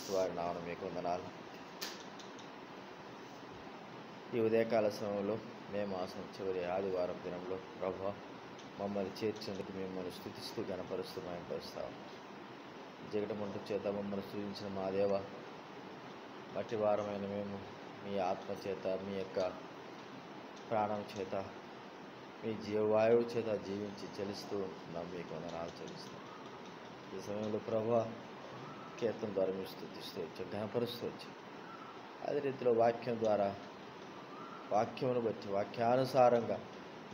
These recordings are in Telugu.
యేసుక్రీస్తు వారి నామం మీకు వందనాలు. ఈ ఉదయకాల సమయంలో మే మాసం చివరి ఆదివారం దినంలో ప్రభు మమ్మల్ని చేర్చేందుకు మిమ్మల్ని స్థుతిస్తూ గణపరుస్తూ పరుస్తాం జగటమంటు చేత మమ్మల్ని స్థుతించిన మా దేవ మట్టి వారమైన మేము మీ ఆత్మ చేత మీ యొక్క ప్రాణం చేత మీ జీవవాయువు చేత జీవించి చలిస్తూ ఉంటున్నాం. మీకు వందనాలు చెల్లిస్తాం ఈ సమయంలో ప్రభా కీర్తన ద్వారా మీరు స్థుతిస్తూ వచ్చాం ఘనపరుస్తూ వచ్చాం అదే రీతిలో వాక్యం ద్వారా వాక్యమును బట్టి వాక్యానుసారంగా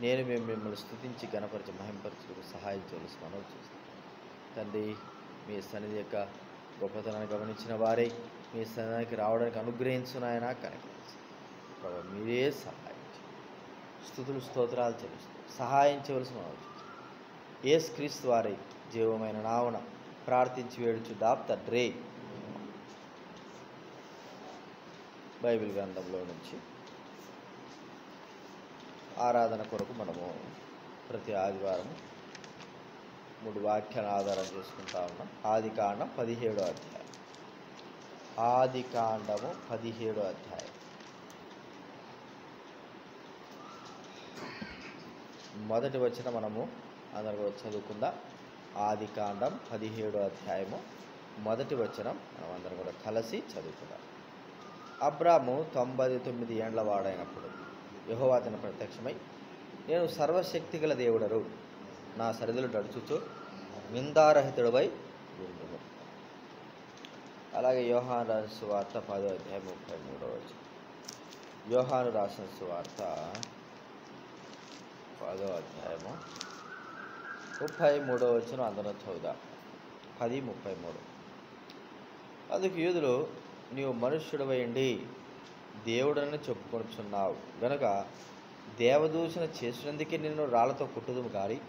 నేను మేము మిమ్మల్ని స్థుతించి గణపరిచి మహింపరచుకు సహాయం చేయవలసి మనం చేస్తాం తండ్రి మీ సన్నిధి యొక్క గొప్పతనాన్ని గమనించిన వారే మీ సన్నిధికి రావడానికి అనుగ్రహించున్నాయన కనుక ప్రభు మీరే సహాయం స్థుతులు స్తోత్రాలు చెల్లిస్తాం. సహాయం చేయవలసి మనవి చేస్తాం ఏసు క్రీస్తు వారి జీవమైన నావన ప్రార్థించి వేడుచు డాప్ తండ్రి. బైబిల్ గ్రంథంలో నుంచి ఆరాధన కొరకు మనము ప్రతి ఆదివారం మూడు వాక్యాలను ఆధారం చేసుకుంటా ఉన్నాం. ఆది కాండం పదిహేడో అధ్యాయం. ఆది కాండము పదిహేడో అధ్యాయం. మొదటి వచ్చిన మనము అందరూ చదువుకుందాం. ఆది కాండం పదిహేడో అధ్యాయము మొదటి వచనం మనం అందరం కూడా కలిసి చదువుకుందాం. అబ్రాము తొంభై తొమ్మిది ఏండ్ల వాడైనప్పుడు యెహోవా ప్రత్యక్షమై నేను సర్వశక్తి గల దేవుడరు నా సరిధులు నడుచుచు నిందారహితుడవై ఉండును. అలాగే యోహాను రాసిన సువార్త పదో అధ్యాయం ముప్పై మూడో యోహాను రాసిన సువార్త పదో అధ్యాయము ముప్పై మూడో వచ్చిన అందరం చదువుదాం. పది ముప్పై మూడు. అందుకు యూదులు నీవు మనుష్యుడవయండి దేవుడని చెప్పుకొనుచున్నావు. గనుక దేవదూషణ చేసినందుకే నిన్ను రాళ్ళతో కుట్టుదుము కానీ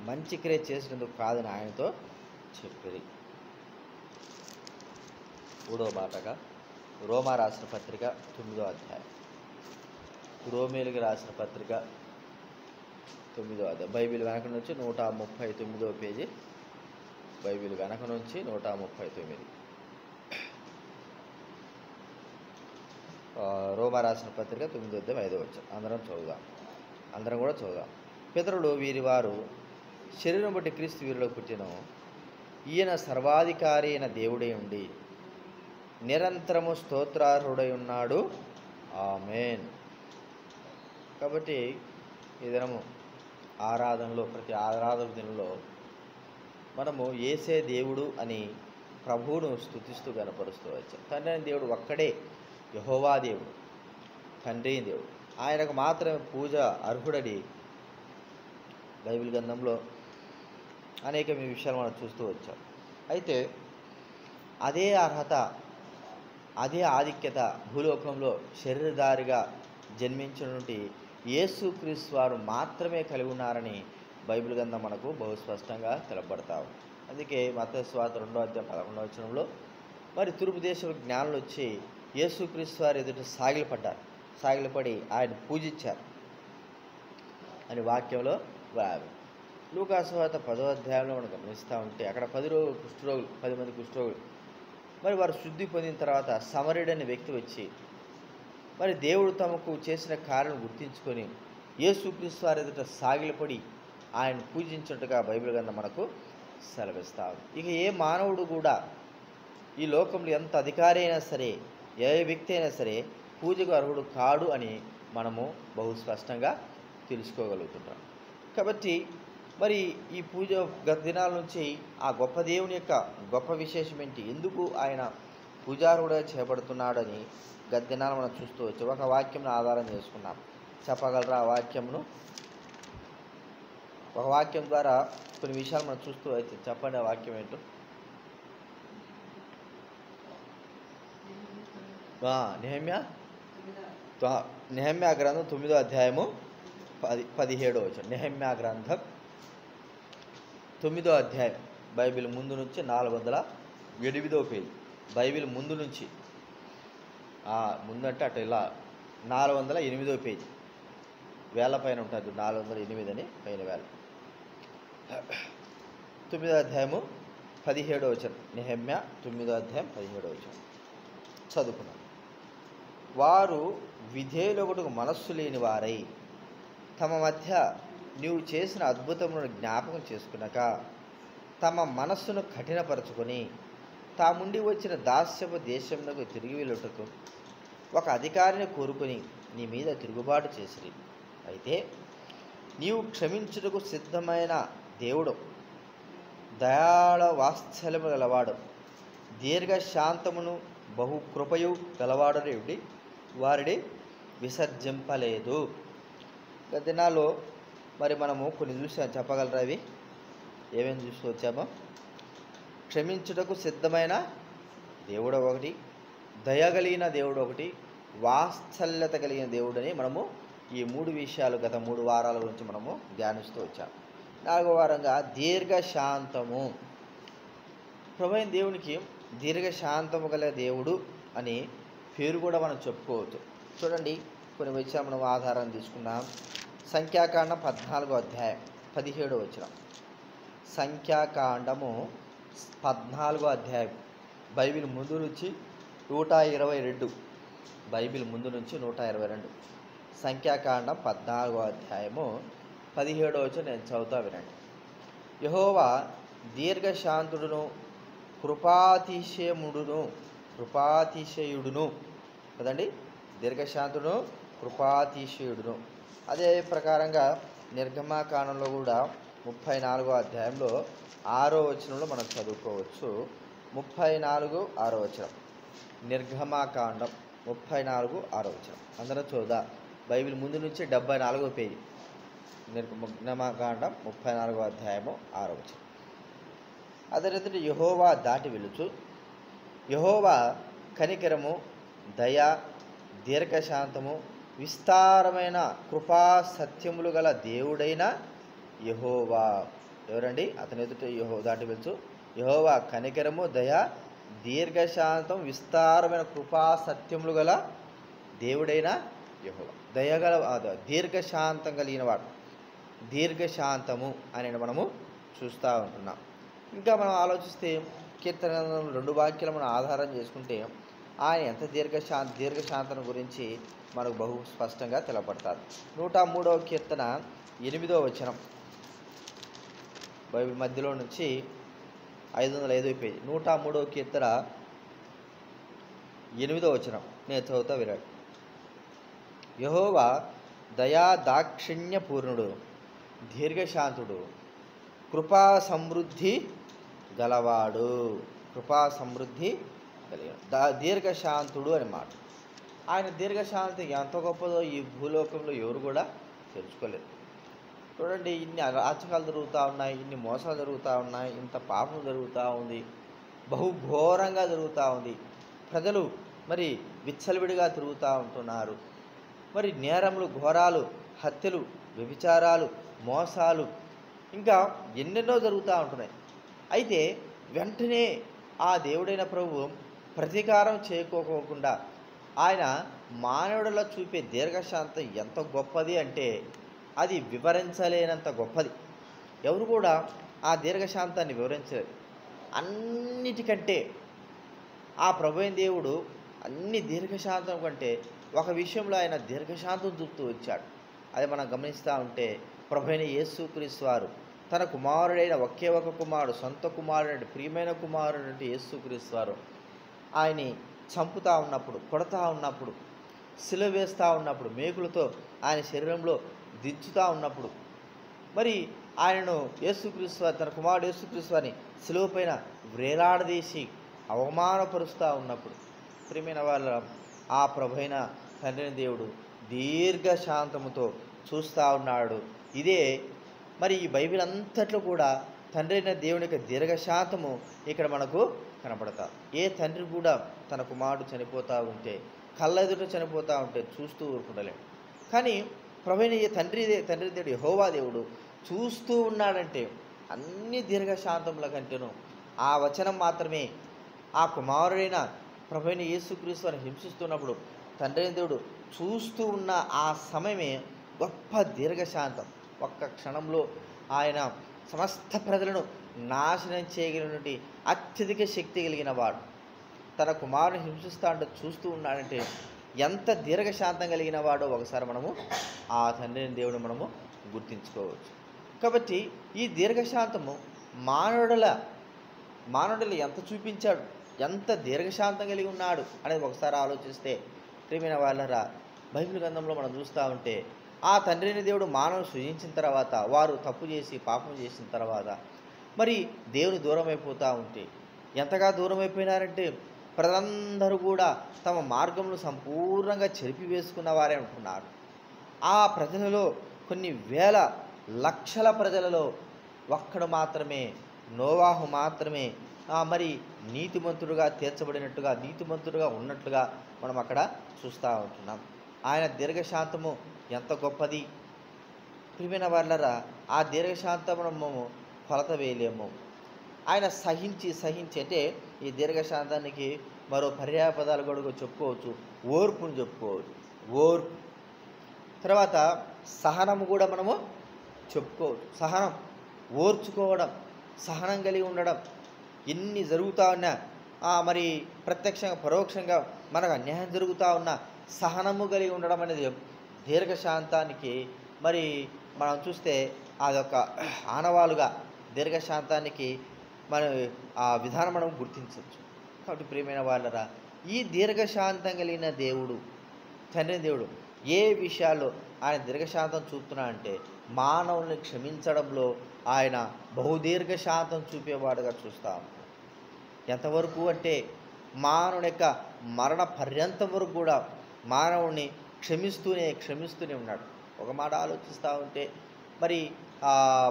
మంచి క్రియ చేసినందుకు కాదని ఆయనతో చెప్పిరి. మూడో మాటగా రోమా రాసిన పత్రిక తొమ్మిదో అధ్యాయం. రోమేలుకి రాసిన పత్రిక తొమ్మిదో అదే బైబిల్ వెనక నుంచి నూట ముప్పై తొమ్మిదో పేజీ. బైబిల్ వెనక నుంచి నూట ముప్పై తొమ్మిది. రోమా రాసిన పత్రిక తొమ్మిదో అధ్యాయం ఐదో వచ్చాం అందరం చదువుదాం. అందరం కూడా చదువుదాం. పితరుడు వీరి వారు శరీరం బట్టి క్రీస్తు వీరిలో పుట్టిన ఈయన సర్వాధికారి అయిన దేవుడై ఉండి నిరంతరము స్తోత్రార్హుడై ఉన్నాడు. ఆమెన్. కాబట్టి ఈ దినము ఆరాధనలో ప్రతి ఆరాధన దినంలో మనము ఏసే దేవుడు అని ప్రభువును స్థుతిస్తూ కనపరుస్తూ వచ్చాం. తండ్రి అయిన దేవుడు ఒక్కడే యహోవా దేవుడు తండ్రి దేవుడు. ఆయనకు మాత్రమే పూజ అర్హుడని బైబిల్ గ్రంథంలో అనేక మీ విషయాలు మనం చూస్తూ వచ్చాం. అయితే అదే అర్హత అదే ఆధిక్యత భూలోకంలో శరీరధారిగా జన్మించినటువంటి యేసుక్రీస్తు వారు మాత్రమే కలిగి ఉన్నారని బైబిల్ గ్రంథం మనకు బహు స్పష్టంగా తెలపబడతా అందుకే మత స్వాత రెండో అధ్యాయం పదకొండవ వచనంలో మరి తూర్పు దేశం జ్ఞానులు వచ్చి యేసుక్రీస్తు వారు ఎదుట సాగిలపడ్డారు. సాగిలపడి ఆయన పూజించారు. అని వాక్యంలో వ్రాయాలి లూకాసువాత పదో అధ్యాయంలో మనం గమనిస్తూ ఉంటే అక్కడ పది రోజులు కుష్ఠరోగులు పది మంది కుష్ఠరోగులు. మరి వారు శుద్ధి పొందిన తర్వాత సమరుడు అనే వ్యక్తి వచ్చి మరి దేవుడు తమకు చేసిన కార్యం గుర్తించుకొని యేసుక్రీస్తు వారి ఎదుట సాగిలపడి ఆయన పూజించినట్టుగా బైబిల్ గ్రంథం మనకు సెలవిస్తారు ఇక ఏ మానవుడు కూడా ఈ లోకంలో ఎంత అధికారి అయినా సరే ఏ వ్యక్తి అయినా సరే పూజకు అర్హుడు కాడు అని మనము బహు స్పష్టంగా తెలుసుకోగలుగుతున్నాం కాబట్టి మరి ఈ పూజ గత దినాల నుంచి ఆ గొప్ప దేవుని యొక్క గొప్ప విశేషం ఏంటి? ఎందుకు ఆయన పూజారుడే చేపడుతున్నాడని గత దినాలు మనం చూస్తూ ఒక వాక్యంను ఆధారం చేసుకున్నాం. చెప్పగలరా ఆ వాక్యంను ఒక వాక్యం ద్వారా కొన్ని విషయాలు మనం చూస్తూ అయితే చెప్పండి ఆ వాక్యం ఏంటో. నెహమ్యా? నెహమ్యా గ్రంథం తొమ్మిదో అధ్యాయము పది పదిహేడో వచ్చాడు నెహమ్యా గ్రంథం తొమ్మిదో అధ్యాయం. బైబిల్ ముందు నుంచి నాలుగు వందల ఎనిమిదో పేజీ. బైబిల్ ముందు నుంచి ముందంటే అటు ఇలా నాలుగు వందల ఎనిమిదో పేజీ. వేల పైన ఉంటుంది నాలుగు వందల ఎనిమిది అని పైన వేల. తొమ్మిదో అధ్యాయము పదిహేడో వచనం. నిహమ్య తొమ్మిదో అధ్యాయం పదిహేడో వచనం. చదువుకున్నాను. వారు విధేయులొకటికి మనస్సు లేని వారై తమ మధ్య నీవు చేసిన అద్భుతములను జ్ఞాపకం చేసుకున్నాక తమ మనస్సును కఠినపరచుకొని తాముండి వచ్చిన దాస్యపు దేశంలో తిరిగి వెళ్ళుటకు ఒక అధికారిని కోరుకుని నీ మీద తిరుగుబాటు చేసిరి. అయితే నీవు క్షమించుటకు సిద్ధమైన దేవుడు దయాళ వాత్సల్యము గలవాడు దీర్ఘశాంతమును బహు కృపయు గలవాడనేవి వారిని విసర్జింపలేదు. గత దినాల్లో మరి మనము కొన్ని చూసాం చెప్పగలరా అవి? ఏమేమి చూసి వచ్చామో? క్షమించుటకు సిద్ధమైన దేవుడు ఒకటి దయగలిగిన దేవుడు ఒకటి వాత్సల్యత కలిగిన దేవుడని మనము ఈ మూడు విషయాలు గత మూడు వారాల గురించి మనము ధ్యానిస్తూ వచ్చాం. నాలుగో వారంగా దీర్ఘశాంతము. ప్రభైన దేవునికి దీర్ఘశాంతము గల దేవుడు అని పేరు కూడా మనం చెప్పుకోవచ్చు. చూడండి కొన్ని విషయాలు మనం ఆధారం తీసుకున్నాం సంఖ్యాకాండం పద్నాలుగో అధ్యాయం పదిహేడో వచ్చిన సంఖ్యాకాండము పద్నాలుగో అధ్యాయం బైబిల్ ముందు నుంచి నూట ఇరవై రెండు. బైబిల్ ముందు నుంచి నూట ఇరవై రెండు. సంఖ్యాకాండం పద్నాలుగో అధ్యాయము పదిహేడో వచ్చి నేను చదువుతా వినండి. యహోవా దీర్ఘశాంతుడును కృపాతిశయముడును కృపాతిశయుడును. కదండి? దీర్ఘశాంతుడును కృపాతిశయుడును. అదే ప్రకారంగా నిర్గమాకాండంలో కూడా ముప్పై నాలుగో అధ్యాయంలో ఆరో వచనంలో మనం చదువుకోవచ్చు. ముప్పై నాలుగు ఆరో వచనం. నిర్గమాకాండం. ముప్పై నాలుగు ఆరో వచనం. అందరం చూద్దాం బైబిల్ ముందు నుంచి డెబ్బై నాలుగో పేజీ. నిర్మకాండం ముప్పై నాలుగో అధ్యాయము ఆరో వచనం. అదే యహోవా దాటి వెలుచు యహోవా కనికరము దయ దీర్ఘశాంతము విస్తారమైన కృపా సత్యములు గల దేవుడైన యహోవా. ఎవరండి? అతని ఎదుట యహో దాటి వెలుచు యహోవా కనికరము దయ దీర్ఘశాంతం విస్తారమైన కృపా సత్యములు గల దేవుడైన యహోవ. దయగల దీర్ఘశాంతం కలిగినవాడు దీర్ఘశాంతము అని మనము చూస్తూ ఉంటున్నాం. ఇంకా మనం ఆలోచిస్తే కీర్తన రెండు వాక్యాలు మనం ఆధారం చేసుకుంటే ఆయన ఎంత దీర్ఘశాంత దీర్ఘశాంతం గురించి మనకు బహు స్పష్టంగా తెలపడతారు నూట మూడవ కీర్తన ఎనిమిదవ వచనం. బైబిల్ మధ్యలో నుంచి ఐదు వందల ఐదో పేజీ నూట మూడో కీర్తన ఎనిమిదో వచనం. నేను చదువుతా విరాట్ యహోవా దయా దాక్షిణ్య పూర్ణుడు దీర్ఘశాంతుడు కృపా సమృద్ధి గలవాడు. కృపా సమృద్ధి కలిగాడు దా దీర్ఘశాంతుడు అని మాట. ఆయన దీర్ఘశాంతి ఎంత గొప్పదో ఈ భూలోకంలో ఎవరు కూడా తెలుసుకోలేదు. చూడండి ఇన్ని అరాచకాలు జరుగుతూ ఉన్నాయి ఇన్ని మోసాలు జరుగుతూ ఉన్నాయి ఇంత పాపం జరుగుతూ ఉంది బహుఘోరంగా జరుగుతూ ఉంది. ప్రజలు మరి విచ్చలవిడిగా తిరుగుతూ ఉంటున్నారు. మరి నేరములు ఘోరాలు హత్యలు వ్యభిచారాలు మోసాలు ఇంకా ఎన్నెన్నో జరుగుతూ ఉంటున్నాయి. అయితే వెంటనే ఆ దేవుడైన ప్రభు ప్రతీకారం చేయకోకుండా ఆయన మానవుడిలో చూపే దీర్ఘశాంతం ఎంత గొప్పది అంటే అది వివరించలేనంత గొప్పది. ఎవరు కూడా ఆ దీర్ఘశాంతాన్ని వివరించలేదు అన్నిటికంటే ఆ ప్రభు దేవుడు అన్ని దీర్ఘశాంతం కంటే ఒక విషయంలో ఆయన దీర్ఘశాంతం చూపుతూ వచ్చాడు. అది మనం గమనిస్తూ ఉంటే ప్రభు అయిన యేసుక్రీస్తు వారు తన కుమారుడైన ఒకే ఒక కుమారుడు సొంత కుమారుడు ప్రియమైన కుమారుడు అంటే యేసుక్రీస్తు వారు ఆయన్ని చంపుతా ఉన్నప్పుడు కొడతా ఉన్నప్పుడు సిలువ వేస్తూ ఉన్నప్పుడు మేకులతో ఆయన శరీరంలో దించుతూ ఉన్నప్పుడు. మరి ఆయనను యేసుక్రీస్తు తన కుమారుడు యేసుక్రీస్తు అని సిలువ పైన వ్రేలాడదీసి అవమానపరుస్తూ ఉన్నప్పుడు. ప్రియమైన వాళ్ళ ఆ ప్రభైన తండ్రిని దేవుడు దీర్ఘశాంతముతో చూస్తూ ఉన్నాడు. ఇదే మరి ఈ బైబిల్ అంతట్లో కూడా తండ్రి అయిన దేవుని యొక్క దీర్ఘశాంతము ఇక్కడ మనకు కనపడతా. ఏ తండ్రి కూడా తన కుమారుడు చనిపోతూ ఉంటే కళ్ళెదుట చనిపోతూ ఉంటే చూస్తూ ఊరుకుండలేడు కానీ ప్రభుైన తండ్రి తండ్రి దేవుడు యహోవా దేవుడు చూస్తూ ఉన్నాడంటే అన్ని దీర్ఘశాంతముల కంటేను ఆ వచనం మాత్రమే. ఆ కుమారుడైన ప్రభుని యేసుక్రీస్తు అని హింసిస్తున్నప్పుడు తండ్రి దేవుడు చూస్తూ ఉన్న ఆ సమయమే గొప్ప దీర్ఘశాంతం. ఒక్క క్షణంలో ఆయన సమస్త ప్రజలను నాశనం చేయగలిగినటువంటి అత్యధిక శక్తి కలిగిన వాడు. తన కుమారుని హింసిస్తా అంటే చూస్తూ ఉన్నాడంటే ఎంత దీర్ఘశాంతం కలిగిన వాడో ఒకసారి మనము ఆ తండ్రిని దేవుడు మనము గుర్తించుకోవచ్చు. కాబట్టి ఈ దీర్ఘశాంతము మానవుడుల మానవుడులు ఎంత చూపించాడు ఎంత దీర్ఘశాంతం కలిగి ఉన్నాడు అనేది ఒకసారి ఆలోచిస్తే ప్రియమైన వాళ్ళరా బైబిల్ గ్రంథంలో మనం చూస్తూ ఉంటే ఆ తండ్రిని దేవుడు మానవుడు సృజించిన తర్వాత వారు తప్పు చేసి పాపం చేసిన తర్వాత మరి దేవుని దూరం అయిపోతూ ఉంటే ఎంతగా దూరం అయిపోయినారంటే ప్రజలందరూ కూడా తమ మార్గంలో సంపూర్ణంగా చెరిపివేసుకున్న వారే ఉంటున్నారు ఆ ప్రజలలో కొన్ని వేల లక్షల ప్రజలలో ఒక్కడు మాత్రమే నోవాహు మాత్రమే మరి నీతిమంతుడుగా తీర్చబడినట్టుగా నీతిమంతుడుగా ఉన్నట్లుగా మనం అక్కడ చూస్తూ ఉంటున్నాం. ఆయన దీర్ఘశాంతము ఎంత గొప్పది? ప్రియమైన వాళ్ళరా ఆ దీర్ఘశాంతము మనము కొలత వేయలేము. ఆయన సహించి సహించి అంటే ఈ దీర్ఘశాంతానికి మరో పర్యాపదాలు కూడా చెప్పుకోవచ్చు. ఓర్పుని చెప్పుకోవచ్చు. ఓర్పు. తర్వాత సహనము కూడా మనము చెప్పుకోవచ్చు. సహనం. ఓర్చుకోవడం. సహనం కలిగి ఉండడం. ఎన్ని జరుగుతూ ఉన్నా ఆ, మరి ప్రత్యక్షంగా పరోక్షంగా మనకు అన్యాయం జరుగుతూ ఉన్నా సహనము కలిగి ఉండడం అనేది దీర్ఘశాంతానికి మరి మనం చూస్తే అదొక ఆనవాలుగా దీర్ఘశాంతానికి మన ఆ విధానం మనం గుర్తించవచ్చు. కాబట్టి ప్రియమైన వాళ్ళరా ఈ దీర్ఘశాంతం కలిగిన దేవుడు తండ్రి దేవుడు ఏ విషయాల్లో ఆయన దీర్ఘశాంతం చూపుతున్నా అంటే మానవుల్ని క్షమించడంలో ఆయన బహుదీర్ఘశాంతం చూపేవాడుగా చూస్తాం ఎంతవరకు అంటే మానవుని యొక్క మరణ పర్యంతం వరకు కూడా మానవుని క్షమిస్తూనే క్షమిస్తూనే ఉన్నాడు. ఒక మాట ఆలోచిస్తూ ఉంటే మరి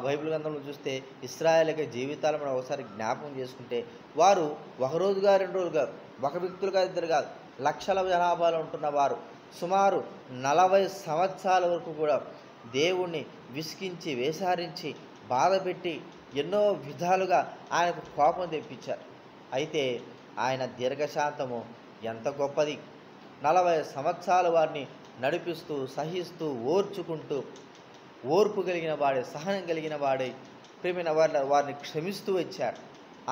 బైబిల్ గ్రంథంలో చూస్తే ఇస్రాయల్ యొక్క జీవితాలు మనం ఒకసారి జ్ఞాపకం చేసుకుంటే వారు ఒకరోజుగా రెండు రోజులుగా ఒక వ్యక్తులుగా ఇద్దరు కాదు లక్షల జనాభాలో ఉంటున్న వారు. సుమారు నలభై సంవత్సరాల వరకు కూడా దేవుణ్ణి విసికించి వేసారించి బాధపెట్టి ఎన్నో విధాలుగా ఆయనకు కోపం తెప్పించారు. అయితే ఆయన దీర్ఘశాంతము ఎంత గొప్పది. నలభై సంవత్సరాలు వారిని నడిపిస్తూ సహిస్తూ ఓర్చుకుంటూ ఓర్పు కలిగిన వాడే సహనం కలిగిన వాడే ప్రేమైన వారిని వారిని క్షమిస్తూ వచ్చాడు.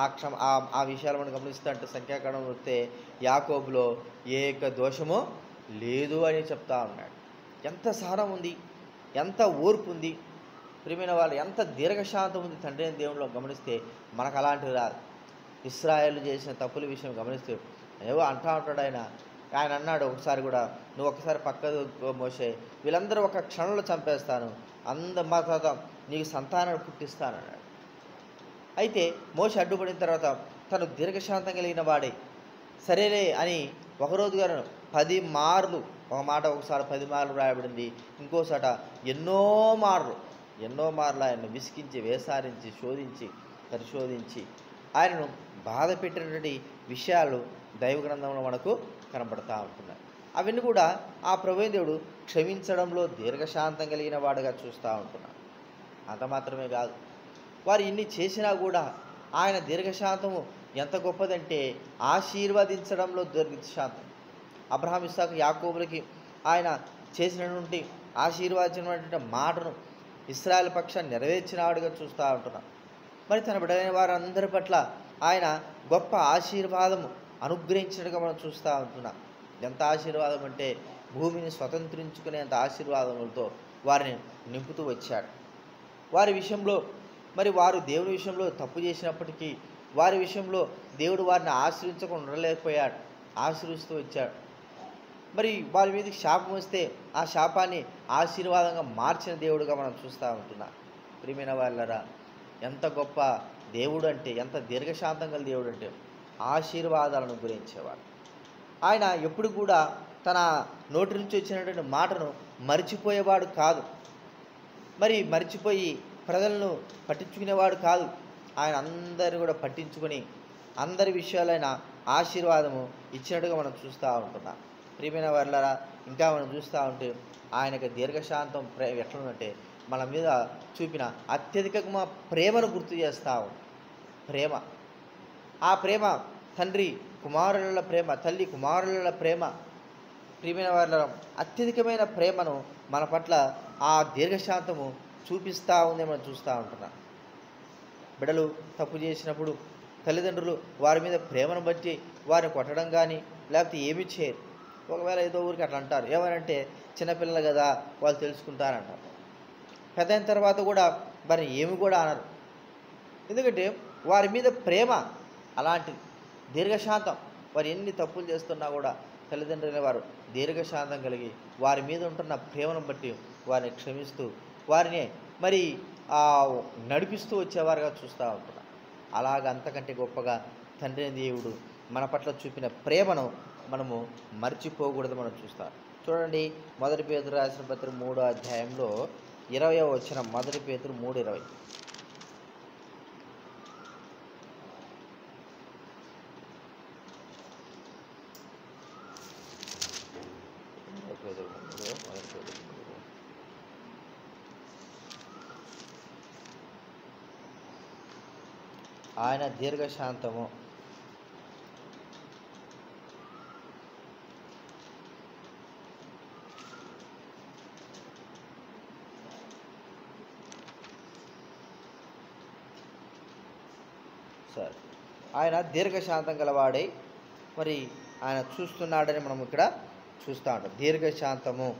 ఆ క్షమ ఆ ఆ విషయాలు మనం గమనిస్తూ అంటే సంఖ్యాకాలం వస్తే యాకోబులో ఏక దోషమో లేదు అని చెప్తా ఉన్నాడు. ఎంత సహనం ఉంది ఎంత ఓర్పు ఉంది ప్రియమైన వాళ్ళు ఎంత దీర్ఘశాంతం ఉంది తండ్రి అని గమనిస్తే మనకు అలాంటివి రాదు. ఇస్రాయేల్ చేసిన తప్పుల విషయం గమనిస్తే ఏవో అంటా ఉంటాడు ఆయన ఆయన అన్నాడు ఒకసారి కూడా నువ్వు ఒకసారి పక్క మోసే వీళ్ళందరూ ఒక క్షణంలో చంపేస్తాను అంద మా తర్వాత నీకు సంతానాన్ని పుట్టిస్తాను అన్నాడు. అయితే మోస అడ్డుపడిన తర్వాత తను దీర్ఘశాంతం కలిగిన వాడే. సరేలే అని ఒకరోజు గారు పది మార్లు ఒక మాట ఒకసారి పది మార్లు రాయబడింది. ఇంకోసాట ఎన్నో మార్లు ఎన్నో మార్లు ఆయన విసికించి వేసారించి శోధించి పరిశోధించి ఆయనను బాధ పెట్టినటువంటి విషయాలు దైవ గ్రంథంలో మనకు కనబడతా ఉంటున్నాయి. అవన్నీ కూడా ఆ ప్రవేదేవుడు క్షమించడంలో దీర్ఘశాంతం కలిగిన వాడుగా చూస్తూ ఉంటున్నాడు. అంత మాత్రమే కాదు. వారు ఇన్ని చేసినా కూడా ఆయన దీర్ఘశాంతము ఎంత గొప్పదంటే ఆశీర్వదించడంలో దీర్ఘశాంతం అబ్రహాం ఇస్సాకు యాకోబులకి ఆయన చేసినటువంటి ఆశీర్వాదించినటువంటి మాటను ఇస్రాయల్ పక్షాన్ని నెరవేర్చినవాడుగా చూస్తూ ఉంటున్నాం. మరి తన బిడ్డలైన వారందరి పట్ల ఆయన గొప్ప ఆశీర్వాదము అనుగ్రహించినట్టుగా మనం చూస్తూ ఉంటున్నాం. ఎంత ఆశీర్వాదం అంటే భూమిని స్వతంత్రించుకునేంత ఆశీర్వాదములతో వారిని నింపుతూ వచ్చాడు. వారి విషయంలో మరి వారు దేవుని విషయంలో తప్పు చేసినప్పటికీ వారి విషయంలో దేవుడు వారిని ఆశ్రయించకుండా ఉండలేకపోయాడు ఆశ్రయిస్తూ వచ్చాడు. మరి వారి మీదకి శాపం వస్తే ఆ శాపాన్ని ఆశీర్వాదంగా మార్చిన దేవుడుగా మనం చూస్తూ ఉంటున్నాం. ప్రియమైన వాళ్ళరా ఎంత గొప్ప దేవుడు అంటే ఎంత దీర్ఘశాంతం గల దేవుడు అంటే ఆశీర్వాదాలను గురించేవాడు. ఆయన ఎప్పుడు కూడా తన నోటి నుంచి వచ్చినటువంటి మాటను మరిచిపోయేవాడు కాదు. మరి మరిచిపోయి ప్రజలను పట్టించుకునేవాడు కాదు. ఆయన అందరిని కూడా పట్టించుకొని అందరి విషయాలైన ఆశీర్వాదము ఇచ్చినట్టుగా మనం చూస్తూ ఉంటున్నాం. ప్రియమైన వాళ్ళరా ఇంకా మనం చూస్తూ ఉంటే ఆయనకు దీర్ఘశాంతం ప్రే ఎట్లుందంటే మన మీద చూపిన అత్యధికమ ప్రేమను గుర్తు చేస్తాము ప్రేమ. ఆ ప్రేమ తండ్రి కుమారుల ప్రేమ తల్లి కుమారుల ప్రేమ ప్రియమైన వాళ్ళ అత్యధికమైన ప్రేమను మన పట్ల ఆ దీర్ఘశాంతము చూపిస్తూ ఉంది మనం చూస్తూ ఉంటున్నాం. బిడలు తప్పు చేసినప్పుడు తల్లిదండ్రులు వారి మీద ప్రేమను బట్టి వారిని కొట్టడం కానీ లేకపోతే ఏమి చేయరు. ఒకవేళ ఏదో ఊరికి అట్లా అంటారు. ఏమనంటే చిన్నపిల్లలు కదా వాళ్ళు తెలుసుకుంటారంటారు. పెద్ద అయిన తర్వాత కూడా మరి ఏమి కూడా అనరు. ఎందుకంటే వారి మీద ప్రేమ అలాంటిది. దీర్ఘశాంతం. వారు ఎన్ని తప్పులు చేస్తున్నా కూడా తల్లిదండ్రుల వారు దీర్ఘశాంతం కలిగి వారి మీద ఉంటున్న ప్రేమను బట్టి వారిని క్షమిస్తూ వారిని మరి నడిపిస్తూ వచ్చేవారుగా చూస్తూ ఉంటున్నారు అలాగ అంతకంటే గొప్పగా తండ్రి దేవుడు మన పట్ల చూపిన ప్రేమను మనము మర్చిపోకూడదు మనం చూస్తాం. చూడండి మొదటి పేతురు రాసిన పత్రిక మూడో అధ్యాయంలో ఇరవై వచ్చిన మొదటి పేతురు మూడు ఇరవై మొదటి పేతురు మూడు, మొదటి పేతురు మూడు. ఆయన దీర్ఘశాంతము. సరే. ఆయన దీర్ఘశాంతం గలవాడై మరి ఆయన చూస్తున్నాడని మనం ఇక్కడ చూస్తూ ఉంటాం. దీర్ఘశాంతము.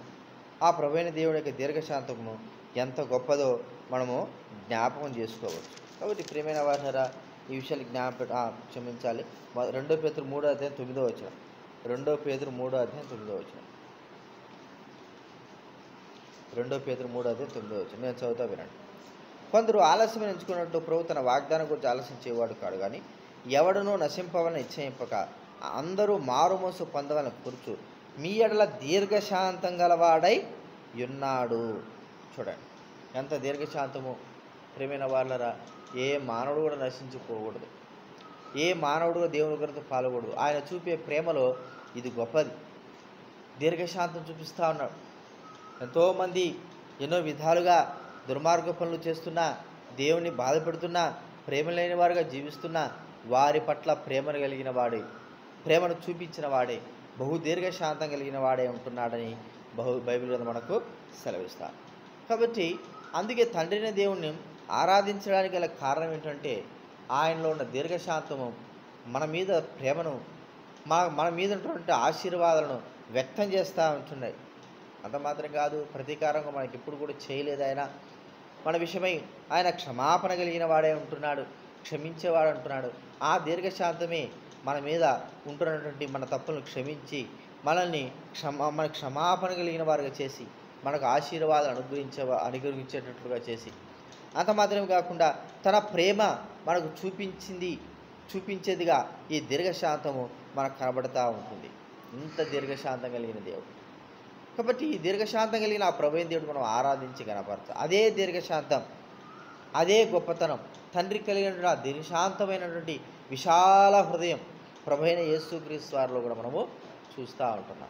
ఆ ప్రభైన దేవుడి యొక్క దీర్ఘశాంతము ఎంత గొప్పదో మనము జ్ఞాపకం చేసుకోవచ్చు. కాబట్టి ప్రియమైన వారినరా ఈ విషయాలు జ్ఞాపక క్షమించాలి. రెండో పేతురు మూడో అధ్యాయం తొమ్మిదో వచ్చిన రెండో పేతురు మూడో అధ్యాయం తొమ్మిదో వచ్చిన రెండో పేతురు మూడో అధ్యాయం తొమ్మిదో వచ్చిన నేను చదువుతా వినండి. కొందరు ఆలస్యం ఎంచుకున్నట్టు ప్రభు తన వాగ్దానం గురించి ఆలోచించేవాడు కాడు కానీ ఎవడనో నశింపవని నిశ్చయింపక అందరూ మారుమోసు పొందవలని కూర్చు. మీ ఎడల దీర్ఘశాంతం గలవాడై ఉన్నాడు. చూడండి. ఎంత దీర్ఘశాంతము. ప్రేమైన వాళ్ళరా ఏ మానవుడు కూడా నశించిపోకూడదు. ఏ మానవుడు కూడా దేవుని కొరత పాల్గొడదు ఆయన చూపే ప్రేమలో ఇది గొప్పది. దీర్ఘశాంతం చూపిస్తూ ఉన్నాడు. ఎంతోమంది ఎన్నో విధాలుగా దుర్మార్గ పనులు చేస్తున్నా దేవుని బాధపెడుతున్నా ప్రేమ లేని వారుగా జీవిస్తున్నా వారి పట్ల ప్రేమను కలిగిన వాడే ప్రేమను చూపించిన వాడే బహు దీర్ఘశాంతం కలిగిన వాడే ఉంటున్నాడని బహు బైబిల్ మనకు సెలవిస్తారు కాబట్టి అందుకే తండ్రిని దేవుణ్ణి ఆరాధించడానికి గల కారణం ఏంటంటే ఆయనలో ఉన్న దీర్ఘశాంతము మన మీద ప్రేమను మా మన మీద ఉన్నటువంటి ఆశీర్వాదాలను వ్యక్తం చేస్తూ ఉంటున్నాయి. అంత మాత్రం కాదు ప్రతీకారంగా మనకి ఎప్పుడు కూడా చేయలేదు ఆయన. మన విషయమై ఆయన క్షమాపణ కలిగిన వాడే ఉంటున్నాడు క్షమించేవాడు అంటున్నాడు. ఆ దీర్ఘశాంతమే మన మీద ఉంటున్నటువంటి మన తప్పులను క్షమించి మనల్ని క్షమా మన క్షమాపణ కలిగిన వారుగా చేసి మనకు ఆశీర్వాదాలు అనుగ్రహించే అనుగ్రహించేటట్లుగా చేసి అంత మాత్రమే కాకుండా తన ప్రేమ మనకు చూపించింది చూపించేదిగా ఈ దీర్ఘశాంతము మనకు కనబడతా ఉంటుంది. ఇంత దీర్ఘశాంతం కలిగిన దేవుడు. కాబట్టి ఈ దీర్ఘశాంతం కలిగిన ఆ ప్రభు దేవుడు మనం ఆరాధించి కనపరచ అదే దీర్ఘశాంతం అదే గొప్పతనం తండ్రి కలిగినటువంటి ఆ దీర్ఘశాంతమైనటువంటి విశాల హృదయం ప్రభైన యేసుక్రీస్తు వారిలో కూడా మనము చూస్తూ ఉంటున్నాం.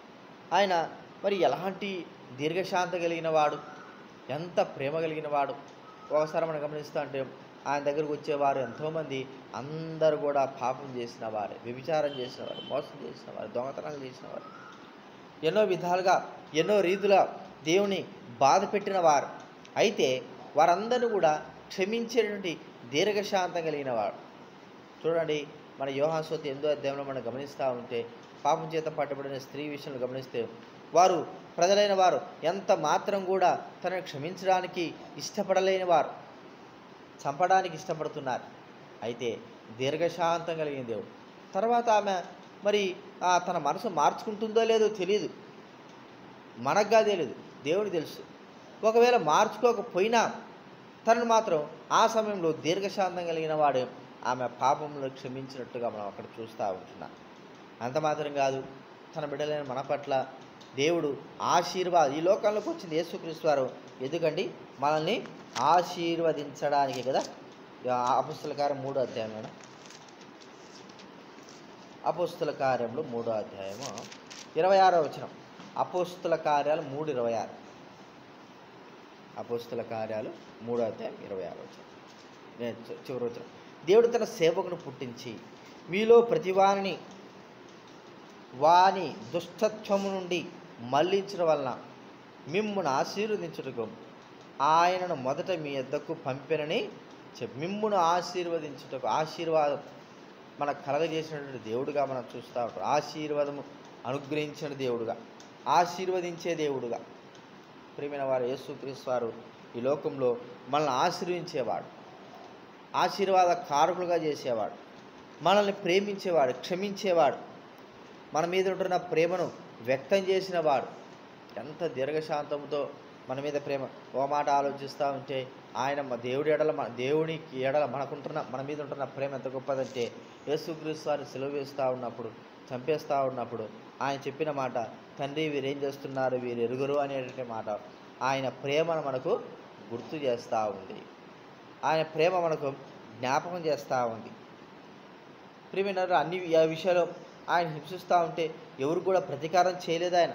ఆయన మరి ఎలాంటి దీర్ఘశాంత కలిగిన వాడు? ఎంత ప్రేమ కలిగిన వాడు? ఒకసారి మనం గమనిస్తూ అంటే ఆయన దగ్గరకు వచ్చేవారు ఎంతోమంది. అందరూ కూడా పాపం చేసిన వారే వ్యభిచారం చేసిన వారు మోసం చేసిన వారు దొంగతనాలు చేసిన వారు. ఎన్నో విధాలుగా ఎన్నో రీతుల దేవుని బాధ పెట్టిన వారు. అయితే వారందరూ కూడా క్షమించేటువంటి దీర్ఘశాంతం కలిగిన వాడు చూడండి మన యోహాసోతి ఎందో అధ్యాయంలో మనం గమనిస్తూ ఉంటే పాపం చేత పట్టబడిన స్త్రీ విషయంలో గమనిస్తే వారు ప్రజలైన వారు ఎంత మాత్రం కూడా తనను క్షమించడానికి ఇష్టపడలేని వారు చంపడానికి ఇష్టపడుతున్నారు. అయితే దీర్ఘశాంతం కలిగిన దేవుడు. తర్వాత ఆమె మరి ఆ తన మనసు మార్చుకుంటుందో లేదో తెలియదు మనగ్గా తెలియదు దేవుడు తెలుసు. ఒకవేళ మార్చుకోకపోయినా తనను మాత్రం ఆ సమయంలో దీర్ఘశాంతం కలిగిన వాడు ఆమె పాపంలో క్షమించినట్టుగా మనం అక్కడ చూస్తూ ఉంటున్నాం. అంత మాత్రం కాదు తన బిడ్డలైన మన పట్ల దేవుడు ఆశీర్వాద ఈ లోకంలోకి వచ్చింది యేసుక్రీస్తు వారు. ఎందుకండి? మనల్ని ఆశీర్వదించడానికి కదా? అపుస్తుల కార్యం మూడో అధ్యాయమైన అపోస్తుల కార్యంలో మూడో అధ్యాయము ఇరవై ఆరో వచనం. అపోస్తుల కార్యాలు మూడు ఇరవై ఆరు. అపోస్తుల కార్యాలు మూడో అధ్యాయం ఇరవై ఆరో వచనం. నేను చివరి వచనం. దేవుడు తన సేవకును పుట్టించి మీలో ప్రతివారిని వాని దుష్టత్వము నుండి మళ్ళించడం వలన మిమ్మును ఆశీర్వదించుటకు ఆయనను మొదట మీ ఎద్దకు పంపినని చెప్ మిమ్మును ఆశీర్వదించుటకు ఆశీర్వాదం మనకు కలగజేసినటువంటి దేవుడుగా మనం చూస్తూ ఉంటాం. ఆశీర్వాదము అనుగ్రహించిన దేవుడుగా ఆశీర్వదించే దేవుడుగా. ప్రియమైన వారు యేసుక్రీస్తు వారు ఈ లోకంలో మనల్ని ఆశీర్వించేవాడు ఆశీర్వాద కారకులుగా చేసేవాడు మనల్ని ప్రేమించేవాడు క్షమించేవాడు. మన మీద ఉంటున్న ప్రేమను వ్యక్తం చేసిన వాడు. ఎంత దీర్ఘశాంతంతో మన మీద ప్రేమ. ఓ మాట ఆలోచిస్తూ ఉంటే ఆయన దేవుడి ఎడల మన దేవుడికి ఎడల మనకుంటున్న మన మీద ఉంటున్న ప్రేమ ఎంత గొప్పదంటే యేసుక్రీస్తు వారిని సెలవు వేస్తూ ఉన్నప్పుడు చంపేస్తూ ఉన్నప్పుడు ఆయన చెప్పిన మాట తండ్రి వీరేం చేస్తున్నారు? వీరు ఎరుగురు? అనేటువంటి మాట. ఆయన ప్రేమను మనకు గుర్తు చేస్తూ ఉంది. ఆయన ప్రేమ మనకు జ్ఞాపకం చేస్తూ ఉంది. ప్రియమైన అన్ని ఆ విషయాలు ఆయన హింసిస్తూ ఉంటే ఎవరు కూడా ప్రతీకారం చేయలేదు ఆయన.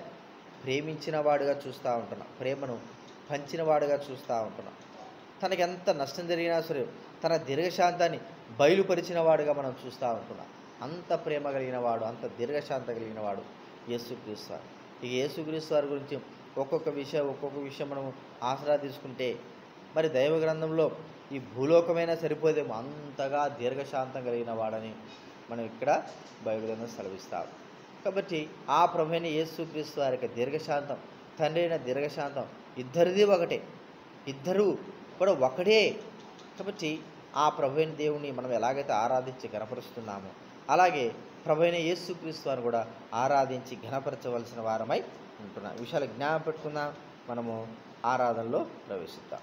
ప్రేమించిన వాడుగా చూస్తూ ఉంటున్నాం. ప్రేమను పంచిన వాడుగా చూస్తూ ఉంటున్నాం. తనకి ఎంత నష్టం జరిగినా సరే తన దీర్ఘశాంతాన్ని బయలుపరిచిన వాడుగా మనం చూస్తూ ఉంటున్నాం. అంత ప్రేమ కలిగిన వాడు అంత దీర్ఘశాంత కలిగిన వాడు యేసుక్రీస్తు వారు. ఈ యేసుక్రీస్తు వారి గురించి ఒక్కొక్క విషయం ఒక్కొక్క విషయం మనము ఆసరా తీసుకుంటే మరి దైవ గ్రంథంలో ఈ భూలోకమైనా సరిపోదేమో. అంతగా దీర్ఘశాంతం కలిగిన వాడని మనం ఇక్కడ బైబిల్ సెలవిస్తాం. కాబట్టి ఆ ప్రభుణ యేసుక్రీస్తు వారి యొక్క దీర్ఘశాంతం తండ్రి అయిన దీర్ఘశాంతం ఇద్దరిది ఒకటే. ఇద్దరు కూడా ఒకటే. కాబట్టి ఆ ప్రభుైన దేవుని మనం ఎలాగైతే ఆరాధించి గణపరుస్తున్నామో అలాగే ప్రభుైన యేసుక్రీస్తు వారిని కూడా ఆరాధించి ఘనపరచవలసిన వారమై ఉంటున్నాం. విషయాలు జ్ఞాపం పెట్టుకుందాం. మనము ఆరాధనలో ప్రవేశిద్దాం.